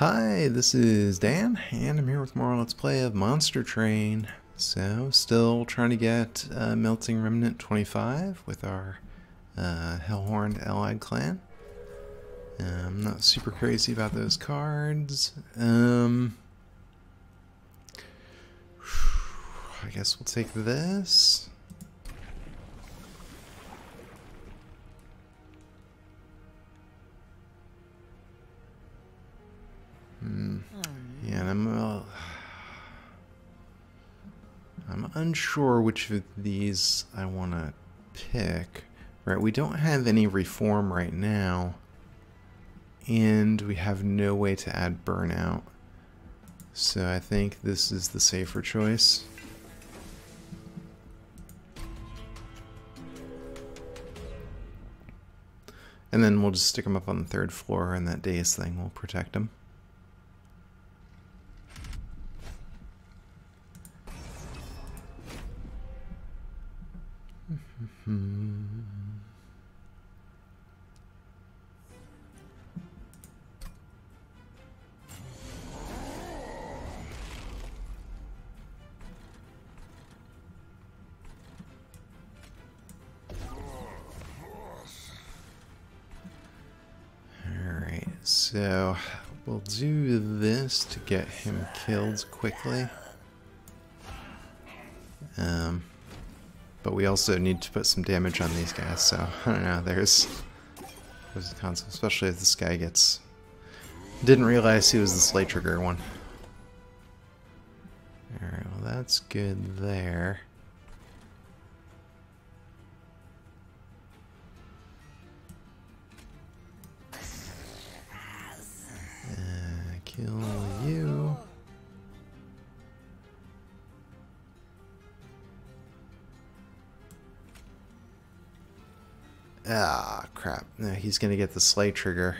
Hi, this is Dan, and I'm here with more Let's Play of Monster Train. So, still trying to get uh, Melting Remnant 25 with our uh, Hellhorned Allied clan. I'm um, not super crazy about those cards. Um, I guess we'll take this. Yeah, I'm uh, I'm unsure which of these I want to pick. Right, we don't have any reform right now, and we have no way to add burnout. So I think this is the safer choice. And then we'll just stick them up on the third floor, and that daze thing will protect them. Alright, so we'll do this to get him killed quickly. Um, but we also need to put some damage on these guys, so I don't know, there's, there's a console, especially if this guy gets... Didn't realize he was the Slay Trigger one. Alright, well that's good there. Uh, kill Ah, crap. No, he's going to get the Slay trigger.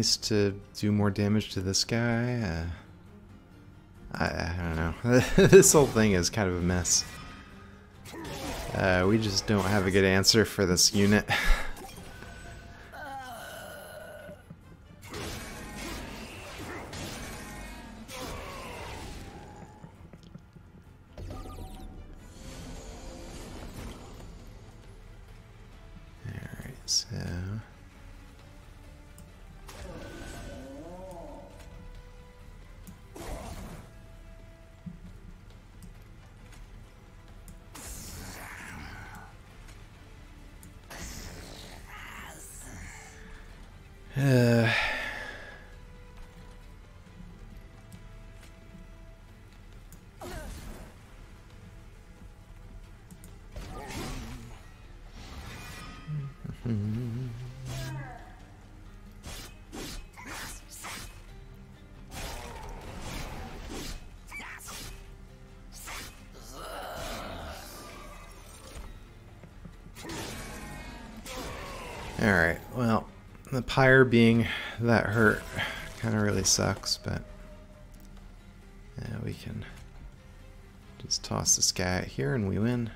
Nice to do more damage to this guy. Uh, I, I, don't know. this whole thing is kind of a mess. Uh, we just don't have a good answer for this unit. Alright, well, the pyre being that hurt kind of really sucks, but yeah, we can just toss this guy out here and we win.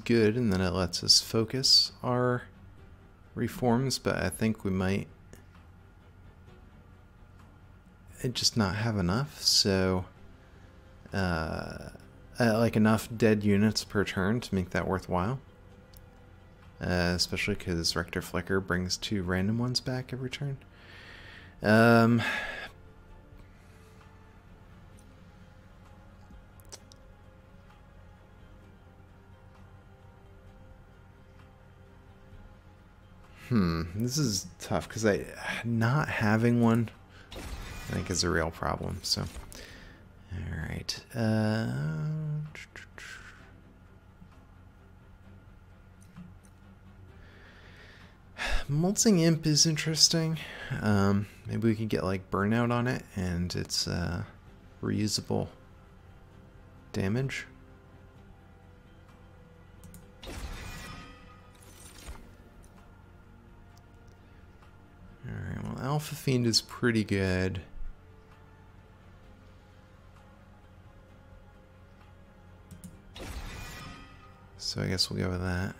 Good, and then it lets us focus our reforms, but I think we might just not have enough, so uh, uh, like enough dead units per turn to make that worthwhile. Uh, especially because Rector Flicker brings two random ones back every turn. Um, this is tough because I not having one I think is a real problem. So, all right. Uh, Molting Imp is interesting. Um, maybe we could get like burnout on it and it's uh, reusable damage. Alpha Fiend is pretty good. So I guess we'll go with that.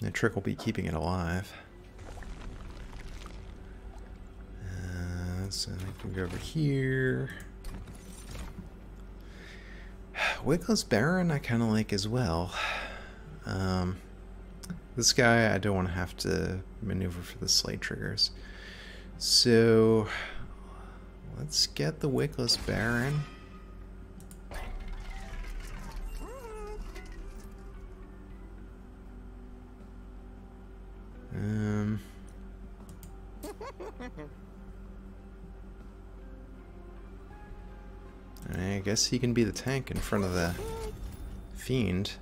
The trick will be keeping it alive. Uh, so I can go over here. Wickless Baron I kind of like as well. Um, this guy I don't want to have to maneuver for the Slay triggers. So let's get the Wickless Baron. Um, I guess he can be the tank in front of the fiend.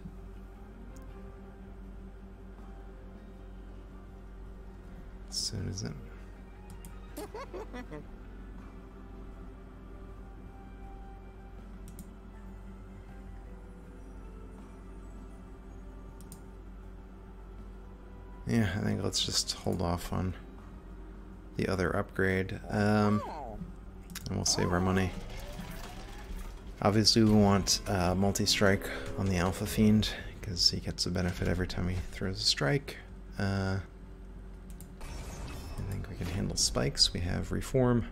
It? Yeah, I think let's just hold off on the other upgrade. Um, and we'll save our money. Obviously we want uh, multi-strike on the Alpha Fiend, because he gets a benefit every time he throws a strike. Uh, I think we can handle spikes. We have Reform.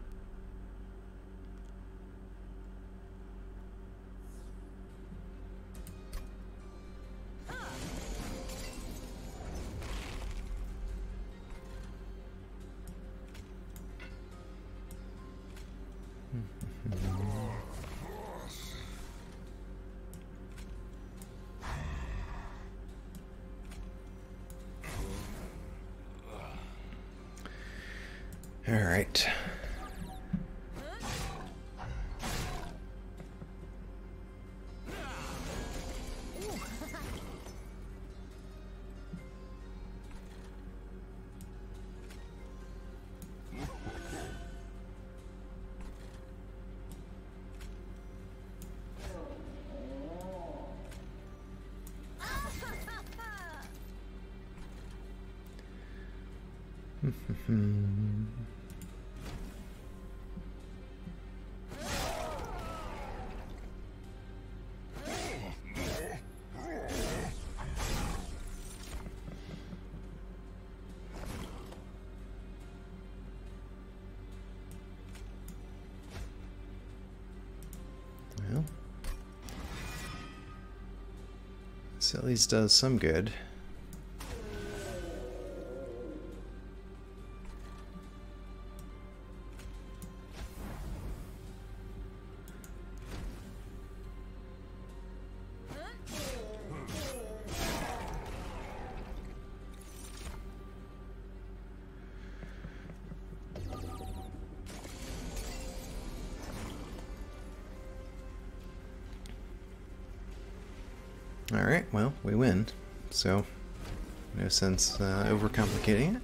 All right. Well, hmm. At least does some good. So, no sense uh, overcomplicating it.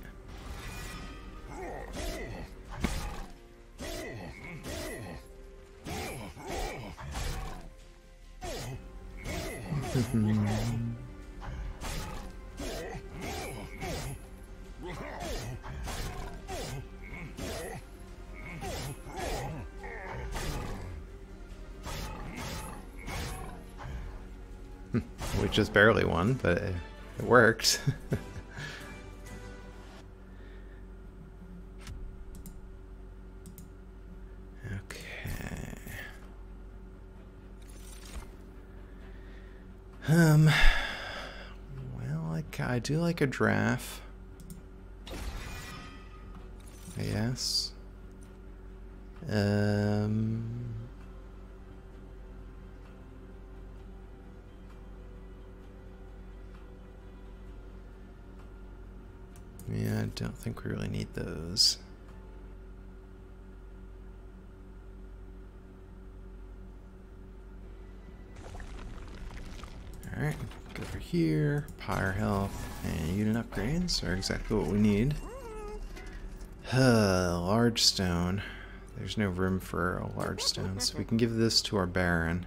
we just barely won, but it, it worked. okay. Um, well, I, I do like a draft. Yes. Um... Yeah, I don't think we really need those. Alright, go over here. power health and unit upgrades are exactly what we need. Uh, large stone. There's no room for a large stone, so we can give this to our Baron.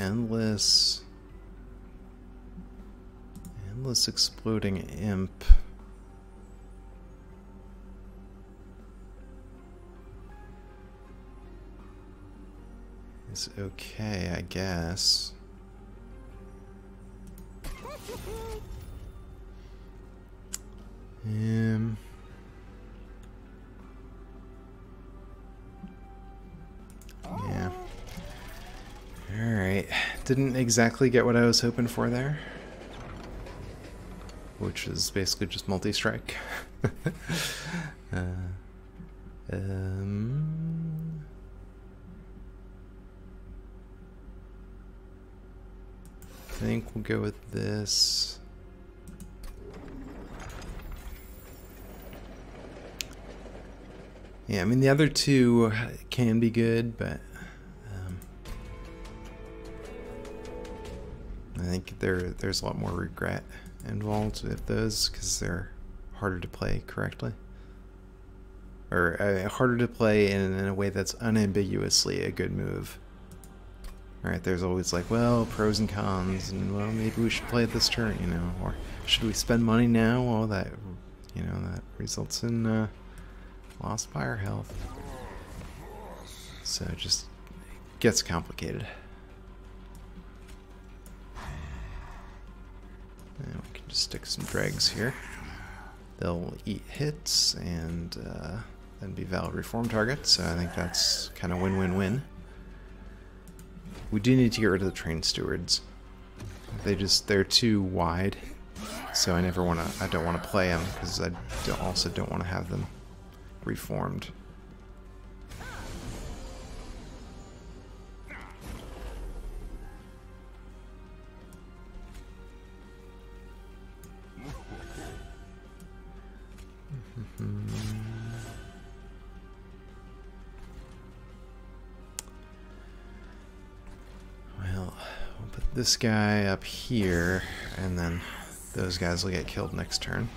Endless. Endless exploding imp. Is okay, I guess. Yeah. Didn't exactly get what I was hoping for there. Which is basically just multi-strike. uh, um... I think we'll go with this. Yeah, I mean, the other two can be good, but I think there there's a lot more regret involved with those because they're harder to play correctly. Or uh, harder to play in, in a way that's unambiguously a good move. Right, there's always like, well, pros and cons, and well, maybe we should play this turn, you know, or should we spend money now? Well, that, you know, that results in uh, Lost pyre health. So it just gets complicated. Stick some dregs here. They'll eat hits and uh, then be valid reform targets, so I think that's kind of win-win-win. We do need to get rid of the train stewards. They just, they're too wide, so I never want to, I don't want to play them, because I don't, also don't want to have them reformed. This guy up here, and then those guys will get killed next turn.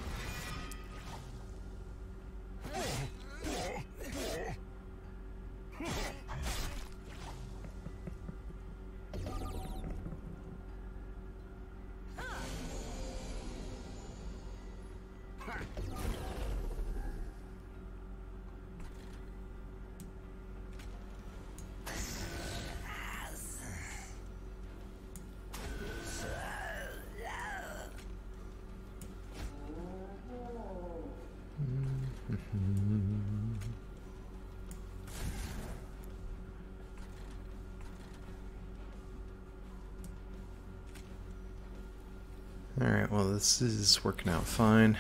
Alright, well this is working out fine.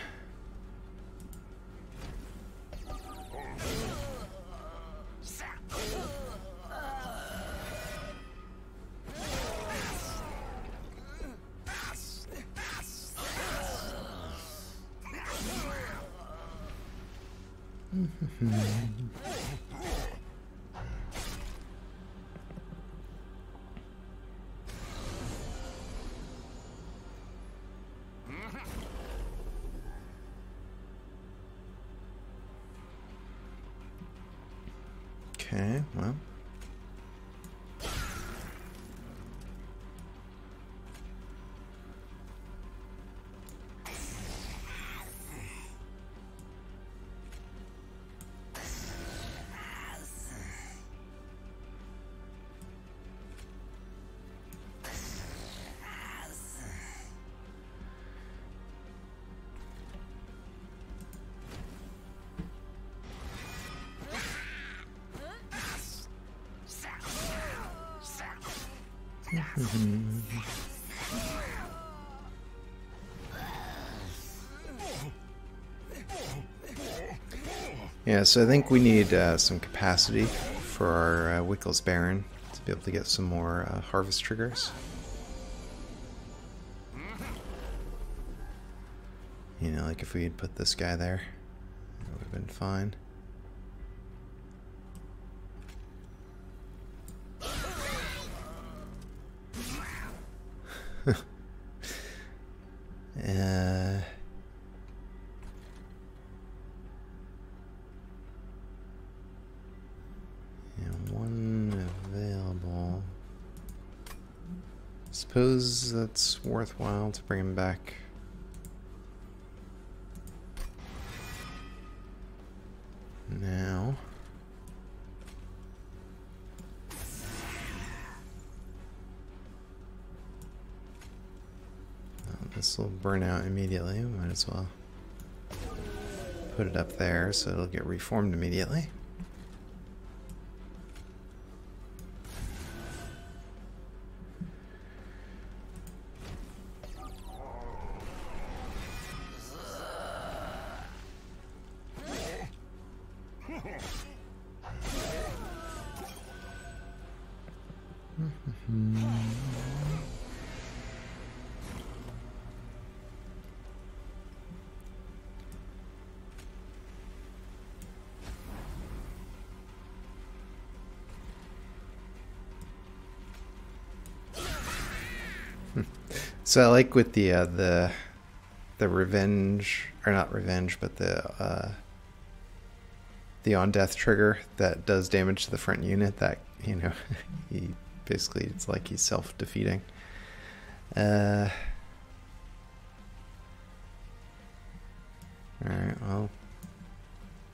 Yeah, so I think we need uh, some capacity for our uh, Wickless Baron to be able to get some more uh, harvest triggers. You know, like if we had put this guy there, it would have been fine. That's worthwhile to bring him back. Now. This will burn out immediately. Might as well put it up there so it'll get reformed immediately. So I like with the uh, the the revenge or not revenge, but the uh, the on death trigger that does damage to the front unit. That you know, he basically it's like he's self defeating. Uh, all right, well,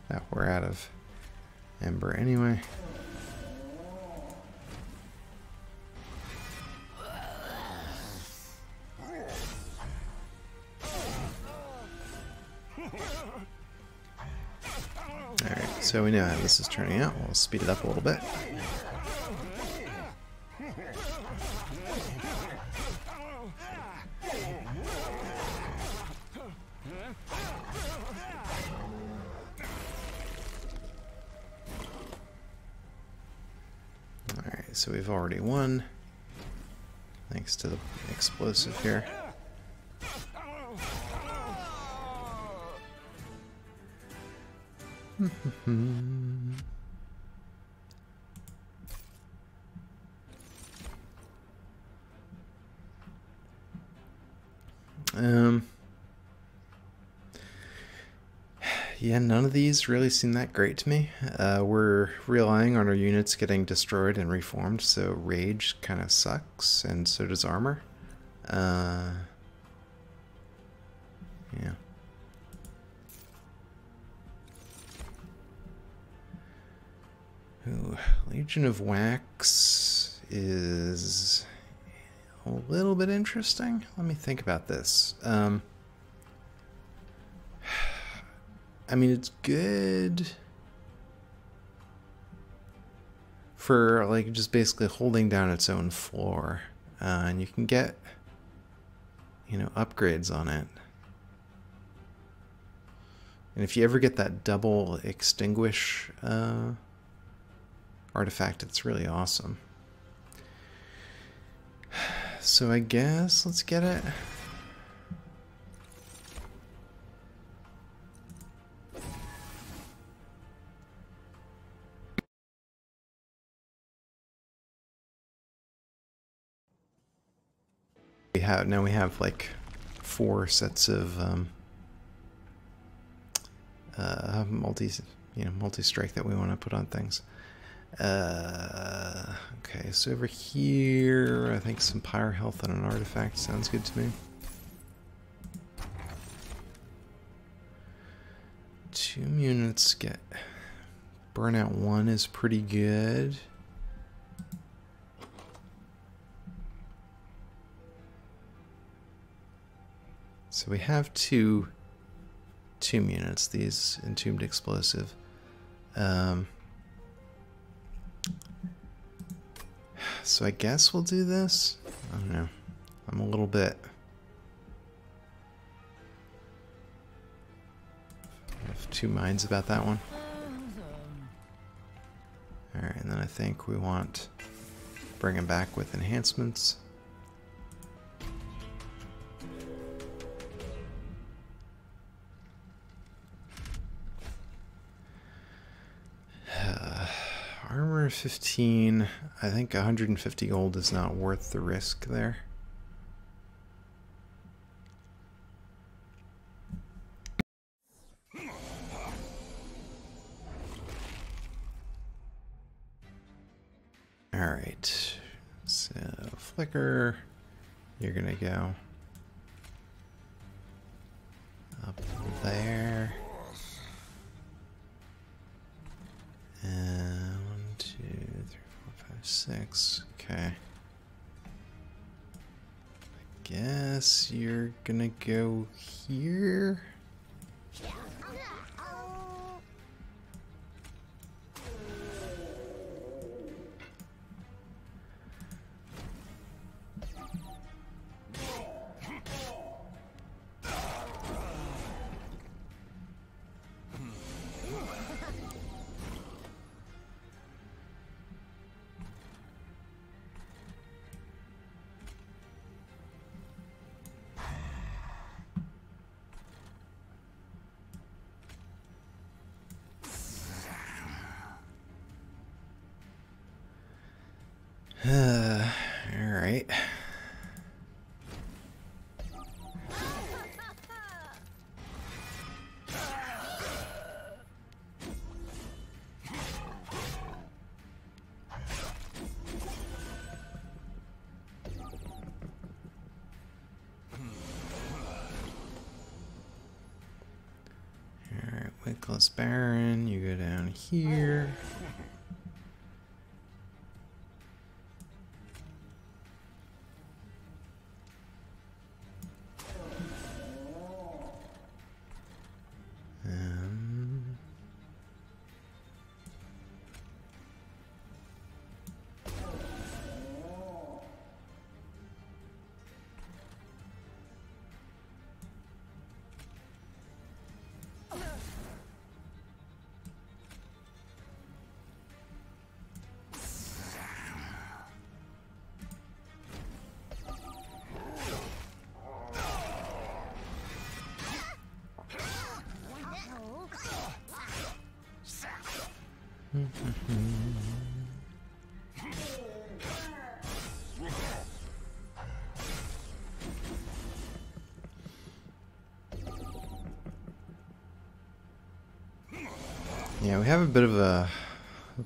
that we're out of ember anyway. So we know how this is turning out. We'll speed it up a little bit. Alright, so we've already won. Thanks to the explosive here. um, yeah, none of these really seem that great to me. Uh, we're relying on our units getting destroyed and reformed, so rage kind of sucks, and so does armor. Uh, yeah. Ooh, Legion of Wax is a little bit interesting. Let me think about this. Um, I mean, it's good for like just basically holding down its own floor, uh, and you can get you know upgrades on it. And if you ever get that double extinguish. Uh, artifact. It's really awesome. So I guess let's get it. We have now we have like four sets of um, uh, multi, you know, multi strike that we want to put on things. Uh, okay, so over here, I think some pyre health on an artifact sounds good to me. Two units get burnout one is pretty good. So we have two tomb units, these entombed explosive. Um, so I guess we'll do this. I don't know. I'm a little bit. I have two minds about that one. Alright, and then I think we want bring him back with enhancements. 15. I think 150 gold is not worth the risk there. Gonna go here. Uh, all right. All right, Wickless Baron, you go down here. Have a bit of a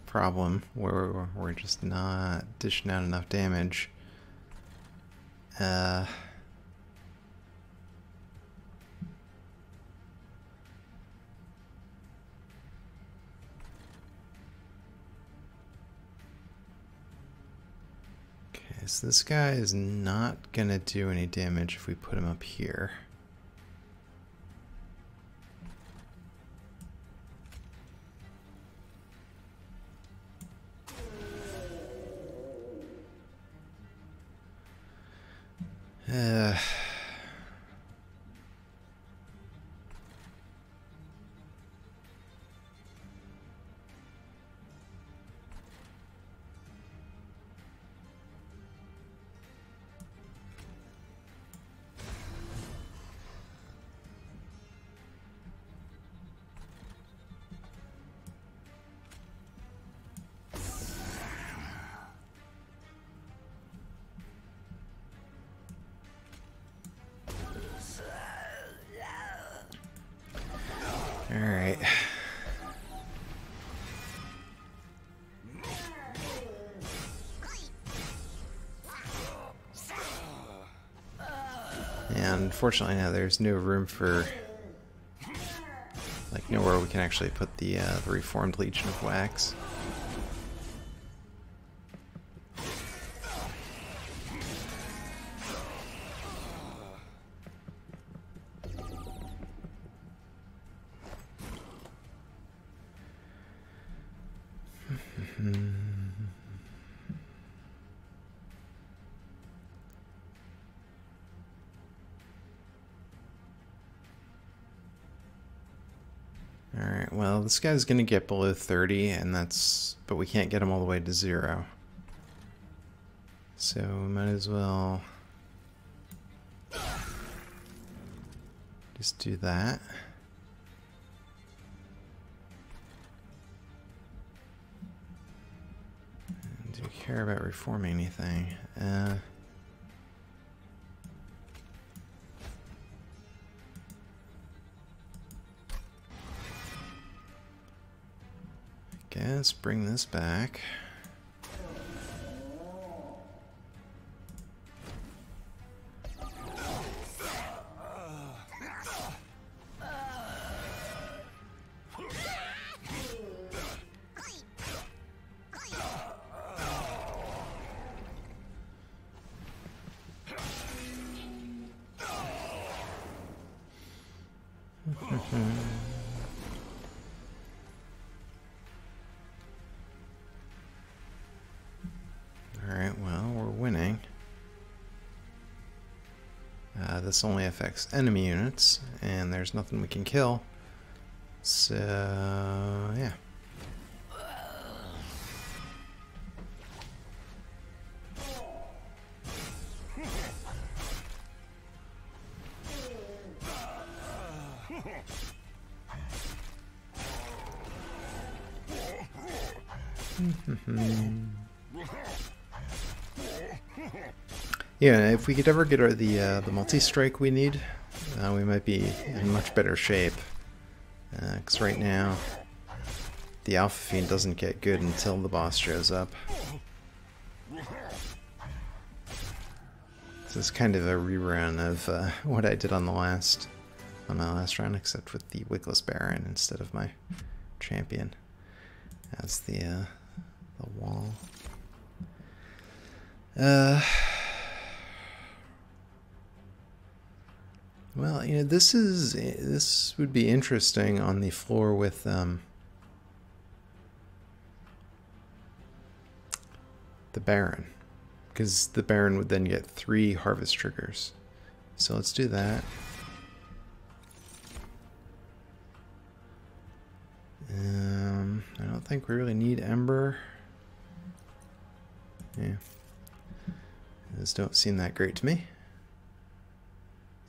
problem where we're, just not dishing out enough damage. Uh, okay, so this guy is not gonna do any damage if we put him up here. Unfortunately now there's no room for like nowhere we can actually put the, uh, the reformed Legion of Wax. Guy's gonna get below 30, and that's... but we can't get him all the way to zero. So, we might as well... Just do that. Do you care about reforming anything? Uh... Guess bring this back. Alright, this only affects enemy units, and there's nothing we can kill. So, yeah. We could ever get our, the uh, the multi-strike we need, uh, we might be in much better shape. Because uh, right now, the Alpha Fiend doesn't get good until the boss shows up. So it's kind of a rerun of uh, what I did on the last on my last round, except with the Wickless Baron instead of my champion as the uh, the wall. Uh. Well, you know, this is this would be interesting on the floor with um, the Baron, because the Baron would then get three harvest triggers. So let's do that. Um, I don't think we really need Ember. Yeah, those don't seem that great to me.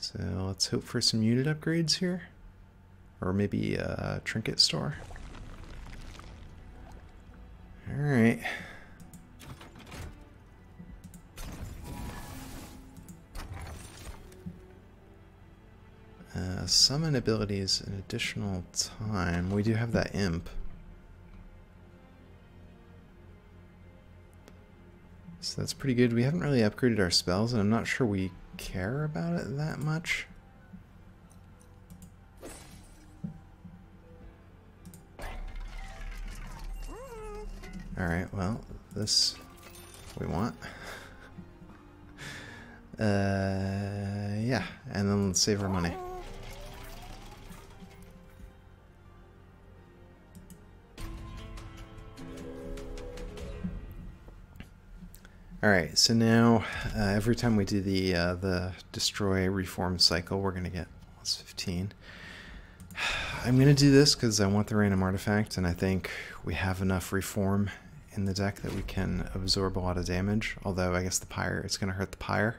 So let's hope for some unit upgrades here. Or maybe a trinket store. Alright. Uh, summon abilities an additional time. We do have that imp. So that's pretty good. We haven't really upgraded our spells, and I'm not sure we care about it that much. Alright, well, this we want. uh, yeah, and then let's save our money. Alright, so now uh, every time we do the uh, the destroy reform cycle, we're going to get plus 15. I'm going to do this because I want the random artifact, and I think we have enough reform in the deck that we can absorb a lot of damage, although I guess the pyre, it's going to hurt the pyre.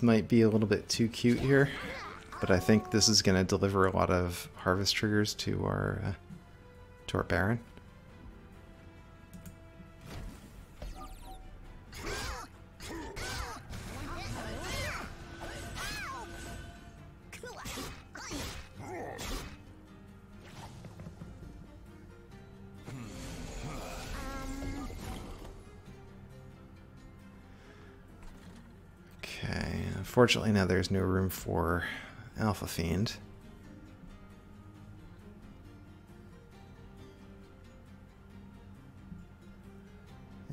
Might be a little bit too cute here, but I think this is going to deliver a lot of harvest triggers to our uh, to our Baron. Unfortunately, now there's no room for Alpha Fiend.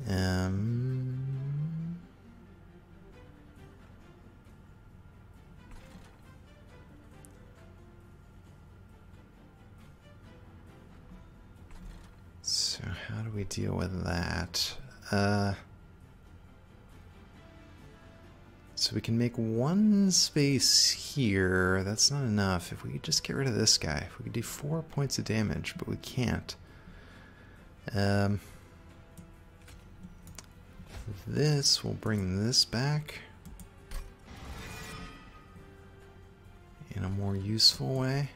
Um... So how do we deal with that? Uh... So we can make one space here. That's not enough. If we could just get rid of this guy. If we could do four points of damage, but we can't. Um, this will bring this back in a more useful way.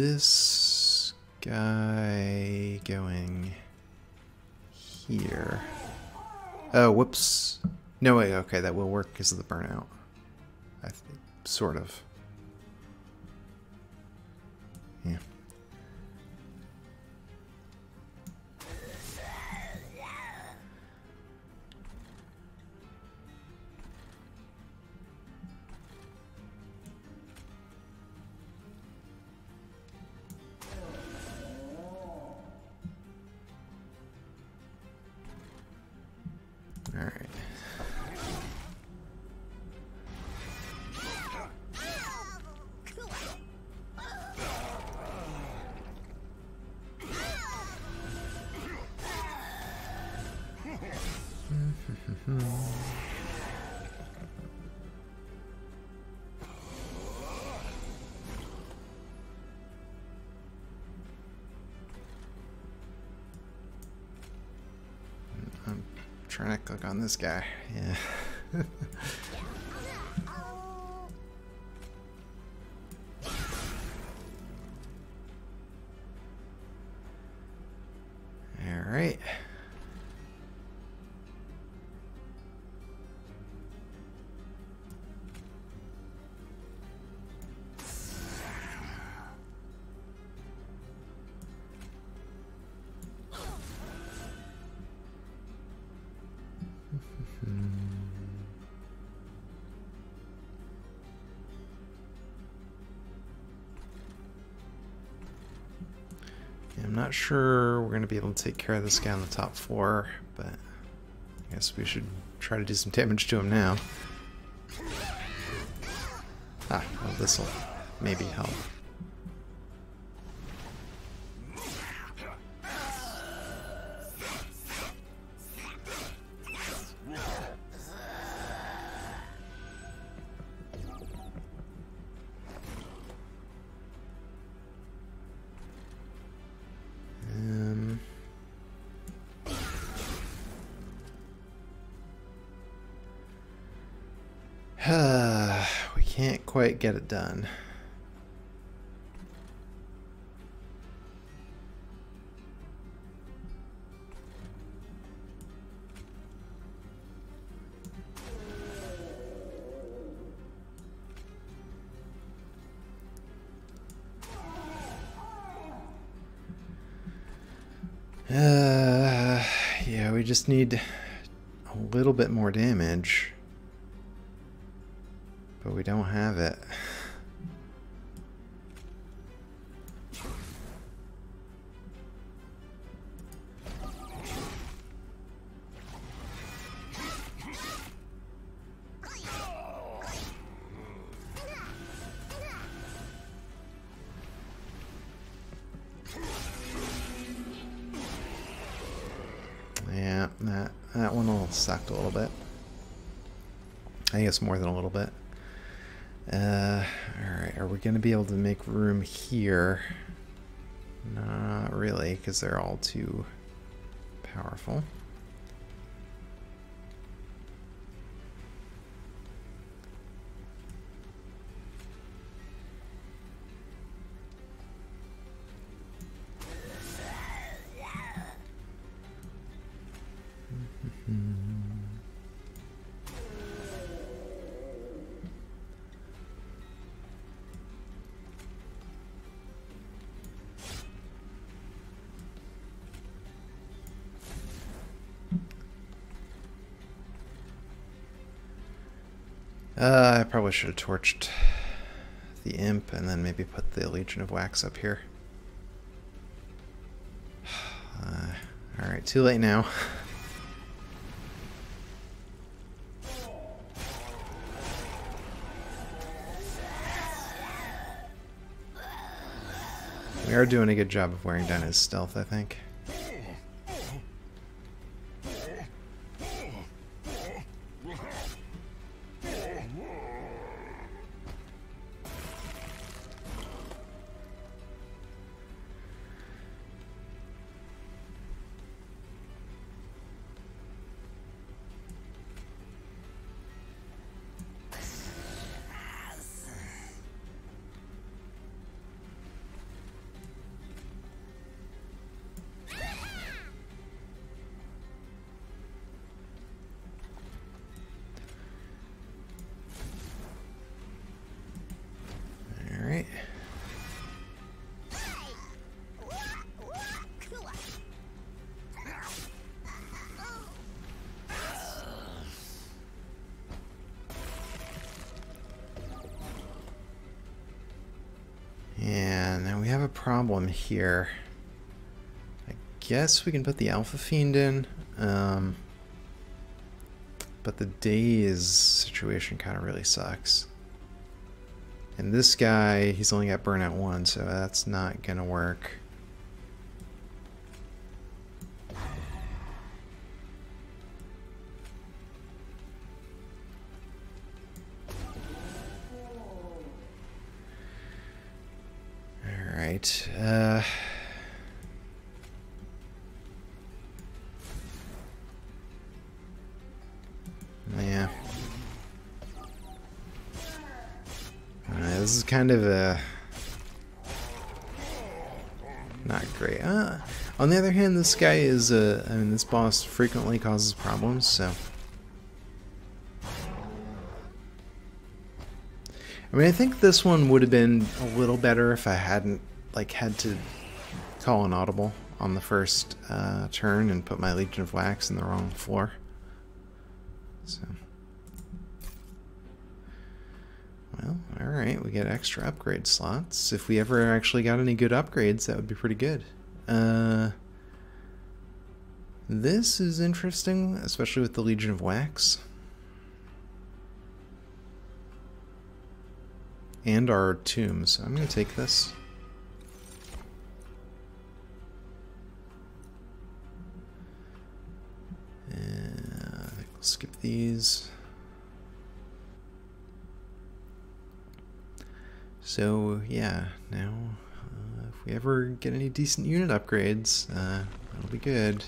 This guy going here. Oh, whoops. No way, okay, that will work because of the burnout. I think, sort of. I'm trying to click on this guy. Yeah. sure we're going to be able to take care of this guy on the top floor, but I guess we should try to do some damage to him now. Ah, well, this will maybe help. we can't quite get it done. Uh, yeah, we just need a little bit more damage. But we don't have it. Here? Not really, because they're all too powerful. Probably should have torched the imp and then maybe put the Legion of Wax up here. Uh, Alright, too late now. We are doing a good job of wearing down his stealth, I think. Here. I guess we can put the Alpha Fiend in. Um, but the daze situation kind of really sucks. And this guy, he's only got burnout one, so that's not gonna work. Kind of a not great. Uh, on the other hand, this guy is uh, I mean, this boss frequently causes problems, so. I mean, I think this one would have been a little better if I hadn't like had to call an audible on the first uh, turn and put my Legion of Wax in the wrong floor. So. Well, alright, we get extra upgrade slots. If we ever actually got any good upgrades, that would be pretty good. Uh, this is interesting, especially with the Legion of Wax. And our tombs. I'm going to take this. We'll skip these. So yeah, now uh, if we ever get any decent unit upgrades, uh, that'll be good.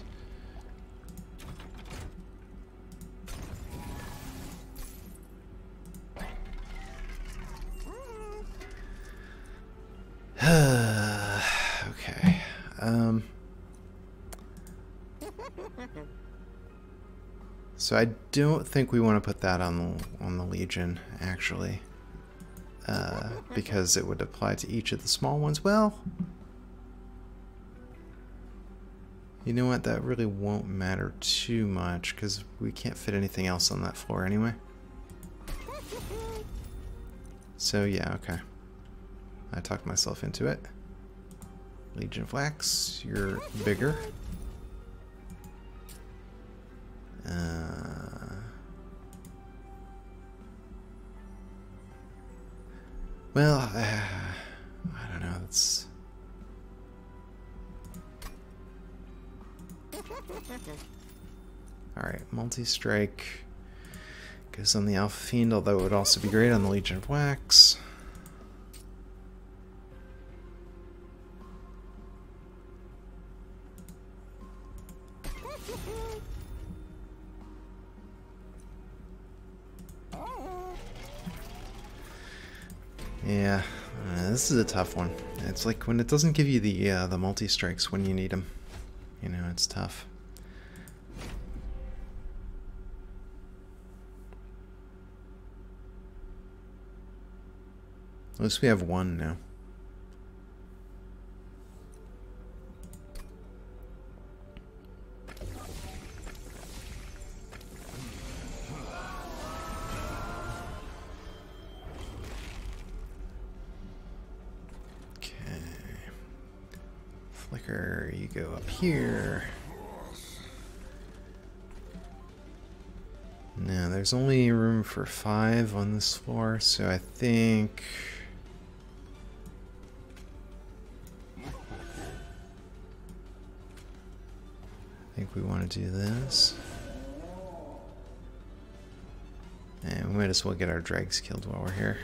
okay. Um. So I don't think we want to put that on the on the Legion, actually uh, because it would apply to each of the small ones. Well, You know what? That really won't matter too much because we can't fit anything else on that floor anyway. So yeah, okay. I talked myself into it. Legion of Wax, you're bigger. Uh, well, uh, I don't know. That's all right. Multi-strike goes on the Alpha Fiend, although it would also be great on the Legion of Wax. Yeah, uh, this is a tough one. It's like when it doesn't give you the uh, the multi strikes when you need them. You know, it's tough. At least we have one now. There's only room for five on this floor, so I think... I think we want to do this. And we might as well get our dregs killed while we're here.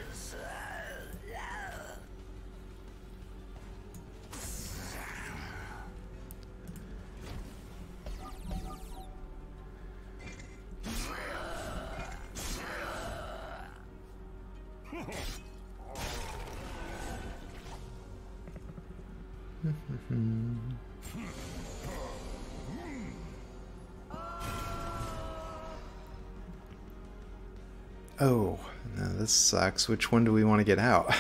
Sucks. Which one do we want to get out?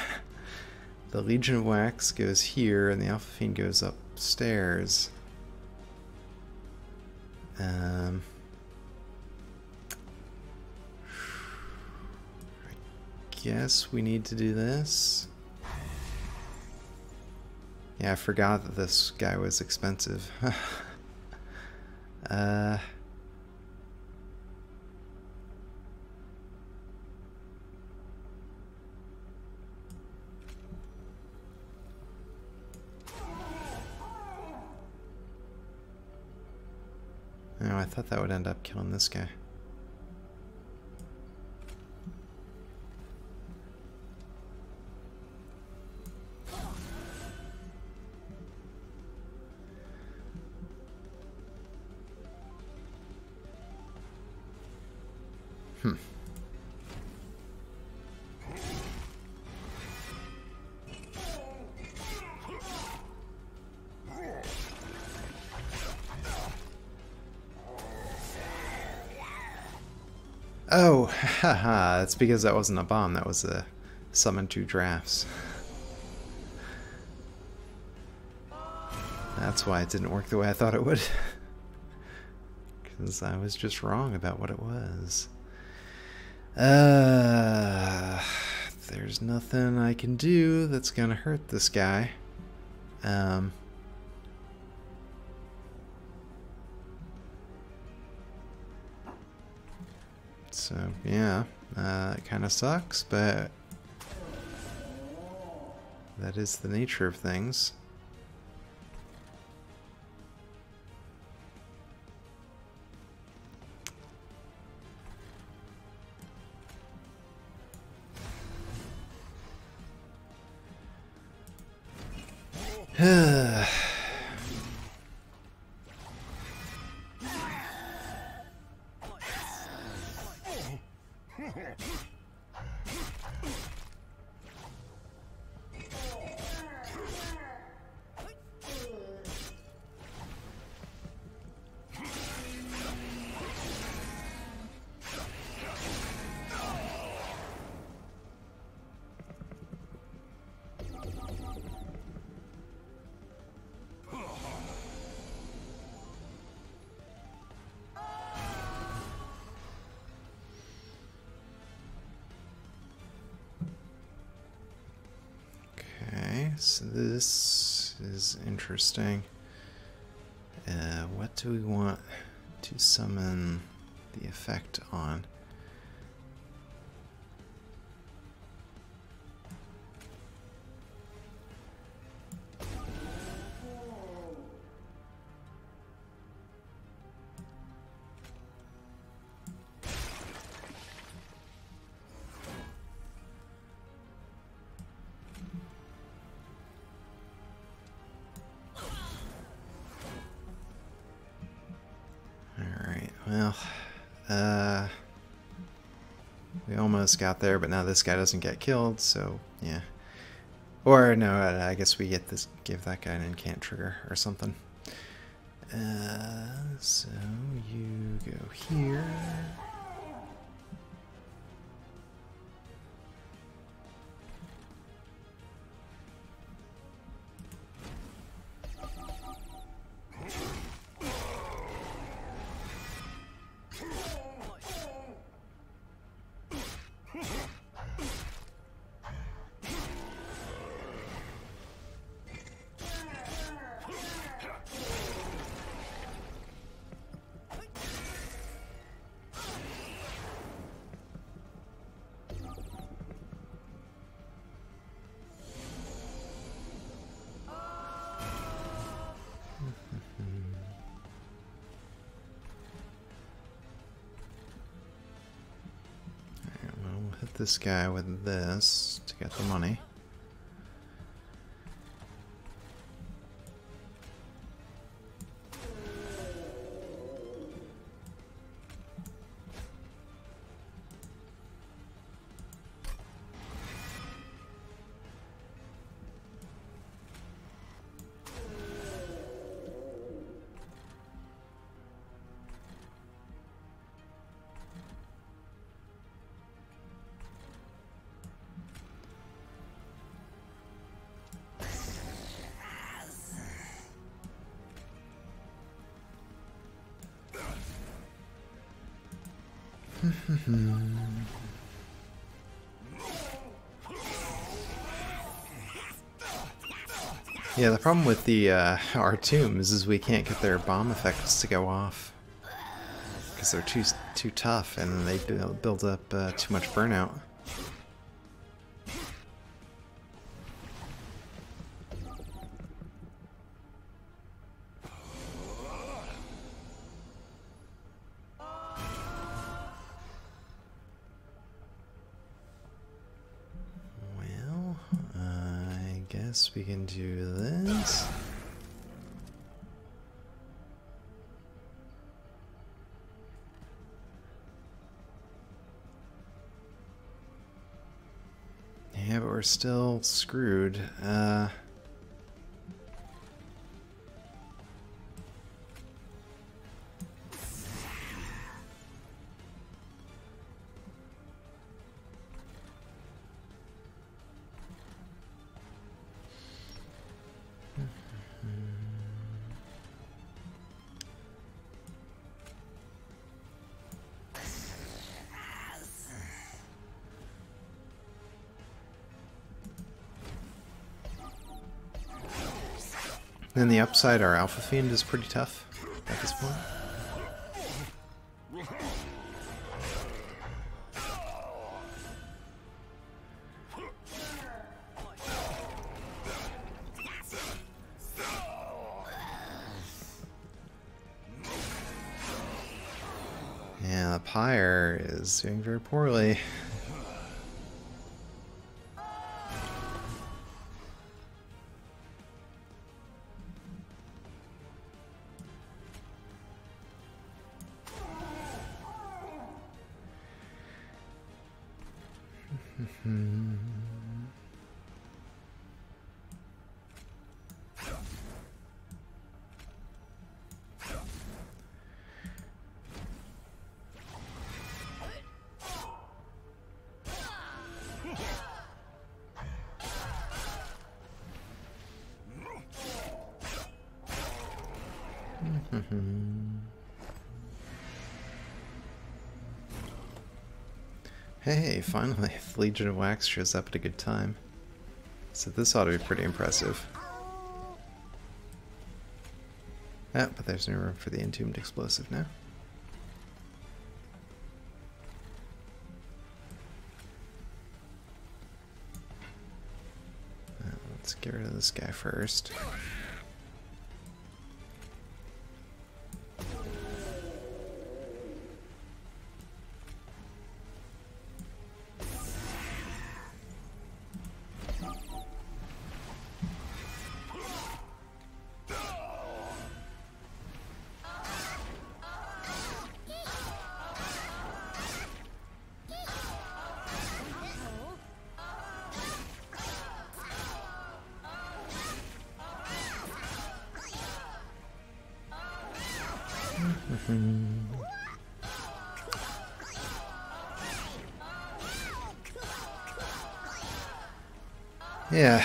the Legion of Wax goes here, and the Alpha Fiend goes upstairs. Um, I guess we need to do this. Yeah, I forgot that this guy was expensive. uh... thought that would end up killing this guy. Haha, that's because that wasn't a bomb, that was a summon two drafts. That's why it didn't work the way I thought it would. Because I was just wrong about what it was. Uh, there's nothing I can do that's gonna hurt this guy. Um, of sucks, but that is the nature of things. So this is interesting. Uh, what do we want to summon the effect on? Got there, but now this guy doesn't get killed, so yeah. Or no, I guess we get this, give that guy an incant trigger or something. Uh, so you go here. This guy with this to get the money. Yeah, the problem with the uh, our tombs is we can't get their bomb effects to go off because they're too too tough and they build, up uh, too much burnout. Well, I guess we can do still screwed. Uh, then the upside, our Alpha Fiend is pretty tough at this point. Yeah, the Pyre is doing very poorly. Hey, finally, the Legion of Wax shows up at a good time. So this ought to be pretty impressive. Ah, but there's no room for the entombed explosive now. Uh, let's get rid of this guy first. Yeah.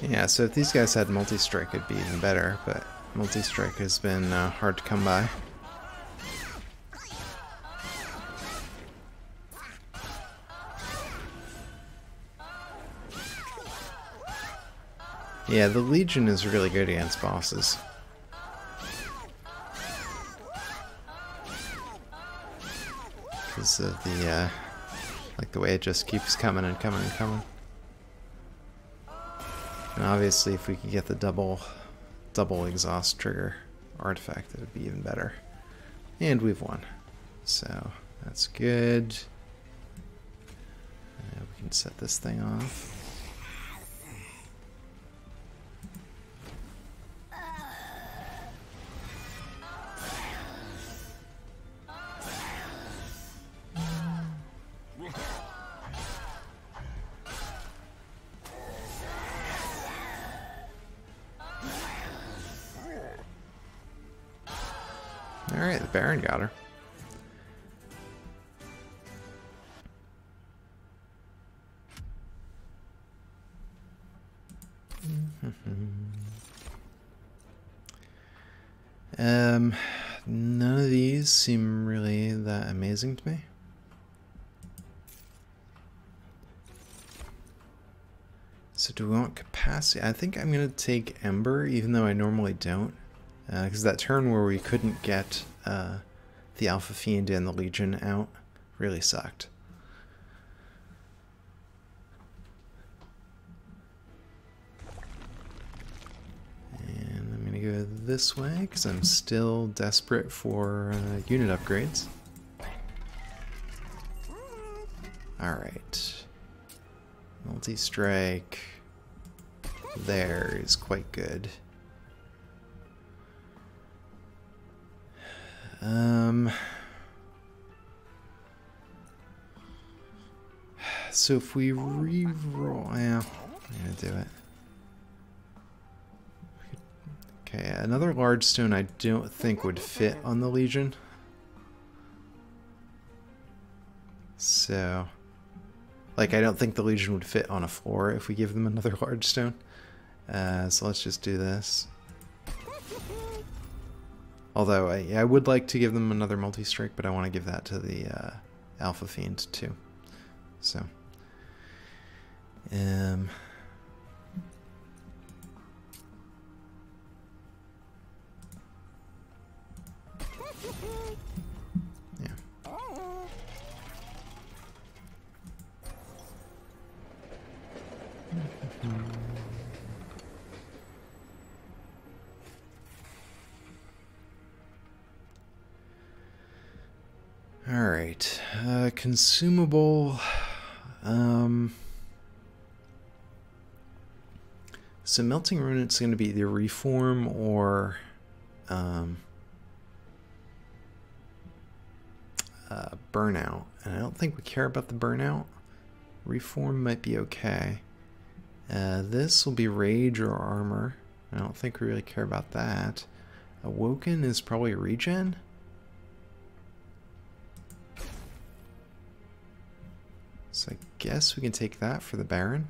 Yeah, so if these guys had multi-strike, it'd be even better, but multi-strike has been uh, hard to come by. Yeah, the Legion is really good against bosses. Because of the, uh, like the way it just keeps coming and coming and coming. And obviously if we could get the double, double exhaust trigger artifact, it would be even better. And we've won. So, that's good. Uh, we can set this thing off. Got her. um, none of these seem really that amazing to me. So do we want capacity? I think I'm going to take Ember, even though I normally don't. Because uh, that turn where we couldn't get uh, the Alpha Fiend and the Legion out really sucked. And I'm going to go this way because I'm still desperate for uh, unit upgrades. Alright. Multi-strike there is quite good. Um, so if we re-roll, yeah, I'm gonna do it. Okay, another large stone I don't think would fit on the Legion. So, like I don't think the Legion would fit on a floor if we give them another large stone. Uh, so let's just do this. Although I, I would like to give them another multi-strike, but I want to give that to the uh, Alpha Fiend too. So, um, consumable. Um, so melting rune's going to be either reform or um, uh, burnout, and I don't think we care about the burnout. Reform might be okay. Uh, this will be rage or armor. I don't think we really care about that. Awoken is probably regen. So I guess we can take that for the Baron.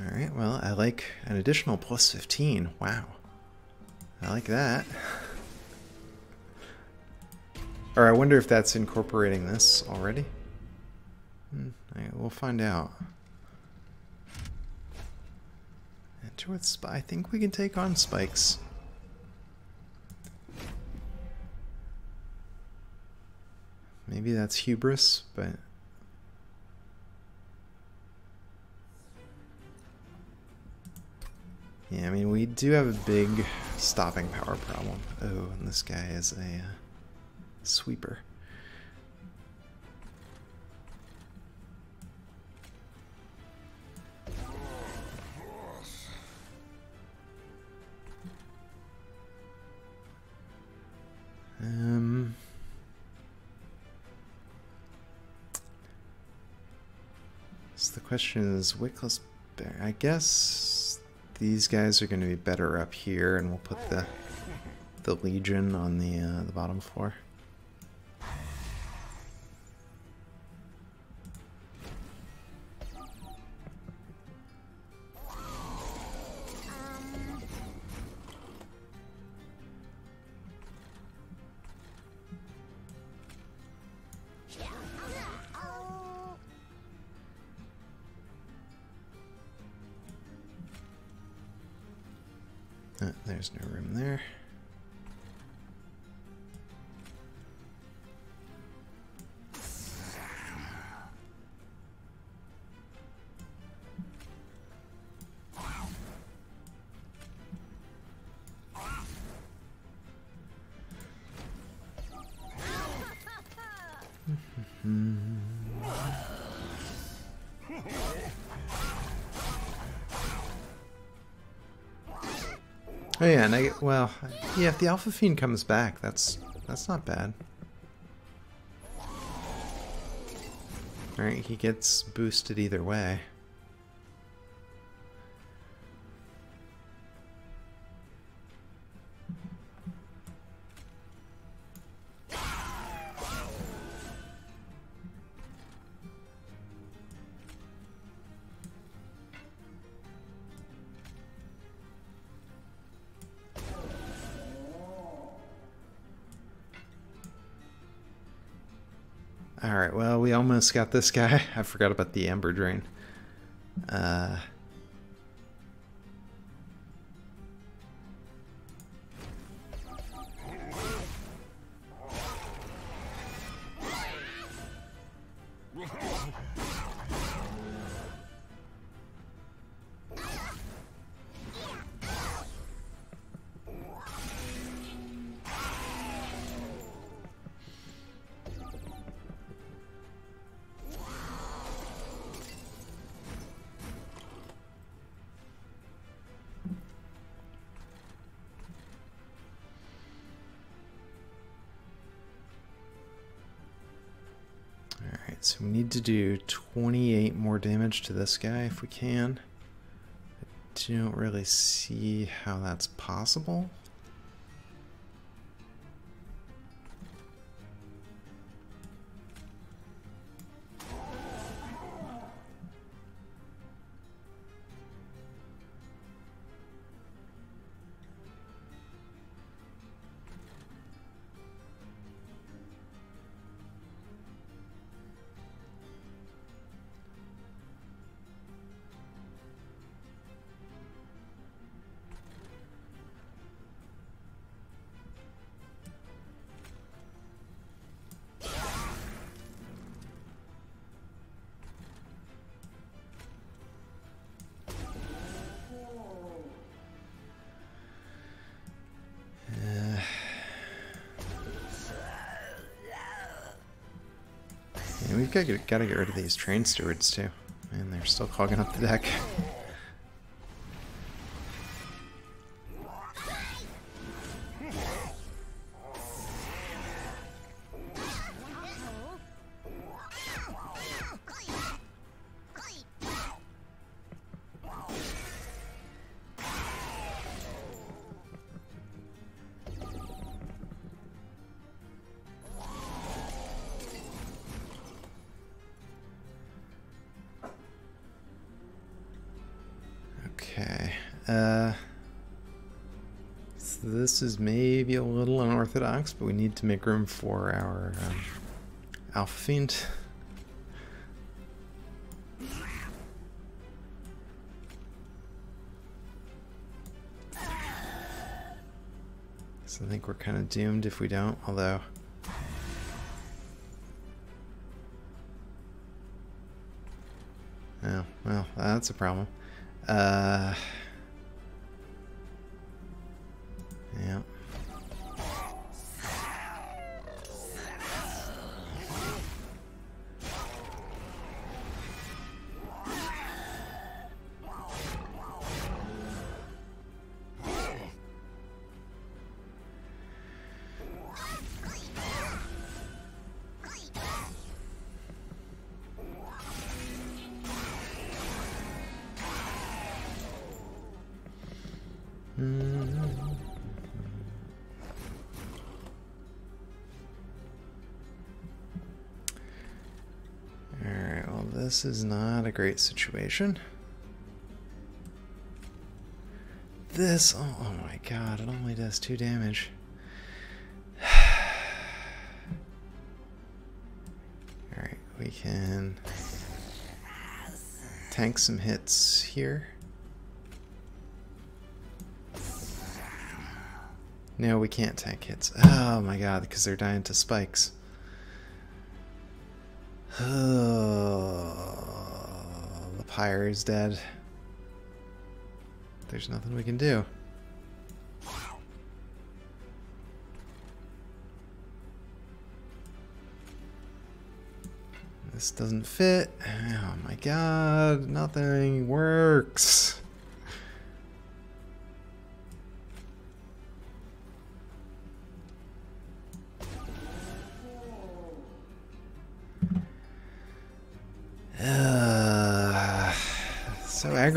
Alright, well, I like an additional plus 15. Wow. I like that. Or I wonder if that's incorporating this already. Hmm, we'll find out. Enter with Spy. I think we can take on spikes. Maybe that's hubris, but Yeah, I mean, we do have a big stopping power problem. Oh, and this guy is a uh, sweeper. Um... So the question is, Wickless Baron, I guess these guys are going to be better up here, and we'll put the the Legion on the uh, the bottom floor. Mm-hmm. Oh yeah, and I well, yeah. If the Alpha Fiend comes back, that's that's not bad. All right, he gets boosted either way. Almost got this guy. I forgot about the Ember Drain. Uh, damage to this guy if we can. I don't really see how that's possible. Yeah, we've got to, got to get rid of these train stewards too. And they're still clogging up the deck. Is maybe a little unorthodox, but we need to make room for our um, Alpha Fiend. So I think we're kind of doomed if we don't, although... Oh, well, that's a problem. Uh... Alright, well, this is not a great situation. This, oh, oh my god, it only does two damage. Alright, we can tank some hits here. No, we can't tank hits. Oh my god, because they're dying to spikes. Oh, the pyre is dead. There's nothing we can do. This doesn't fit. Oh my god, nothing works.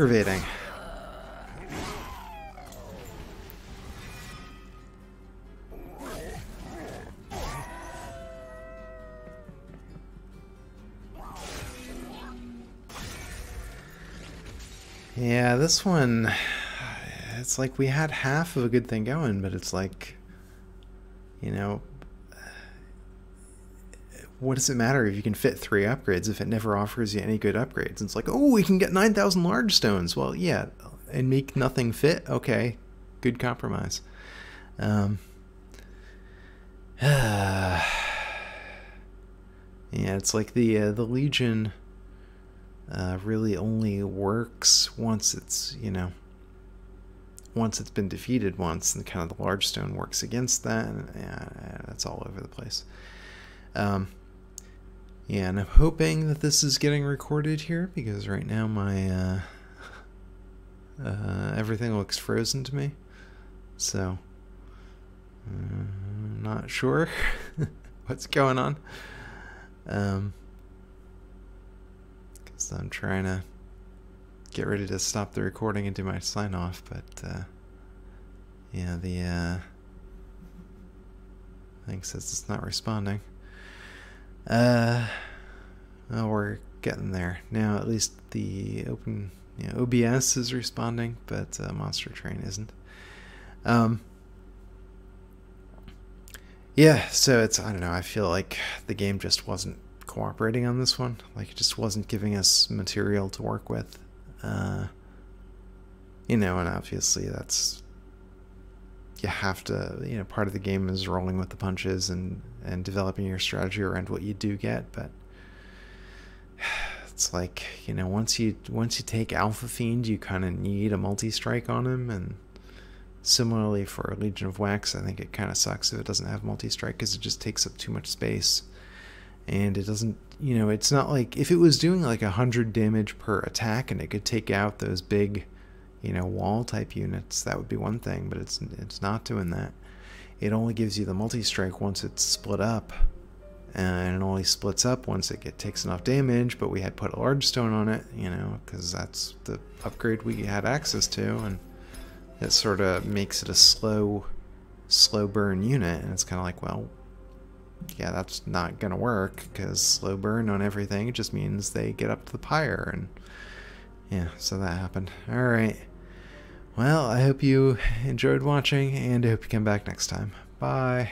Aggravating. Yeah, this one, it's like we had half of a good thing going, but it's like, you know, what does it matter if you can fit three upgrades if it never offers you any good upgrades? It's like, oh, we can get 9,000 large stones. Well, yeah, and make nothing fit? Okay, good compromise. Um, yeah, it's like the uh, the Legion uh, really only works once it's, you know, once it's been defeated once, and kind of the large stone works against that. And, yeah, that's all over the place. Um, yeah, and I'm hoping that this is getting recorded here because right now my uh, uh, everything looks frozen to me. So, uh, not sure what's going on. Um, because I'm trying to get ready to stop the recording and do my sign off, but uh, yeah, the uh, thing says it's not responding. Uh, well, we're getting there now. At least the open, you know, OBS is responding, but uh, Monster Train isn't. Um, yeah, so it's I don't know. I feel like the game just wasn't cooperating on this one. Like it just wasn't giving us material to work with. Uh, you know, and obviously that's you have to you know part of the game is rolling with the punches and and developing your strategy around what you do get but it's like you know once you once you take alpha fiend you kind of need a multi-strike on him and similarly for legion of wax i think it kind of sucks if it doesn't have multi-strike because it just takes up too much space. And it doesn't you know it's not like if it was doing like a hundred damage per attack and it could take out those big you know, wall type units, that would be one thing, but it's it's not doing that. It only gives you the multi-strike once it's split up, and it only splits up once it get, takes enough damage, but we had put a large stone on it, you know, because that's the upgrade we had access to, and it sort of makes it a slow, slow burn unit, and it's kind of like, well, yeah, that's not going to work, because slow burn on everything, just means they get up to the pyre, and yeah, so that happened. Alright. Well, I hope you enjoyed watching, and I hope you come back next time. Bye.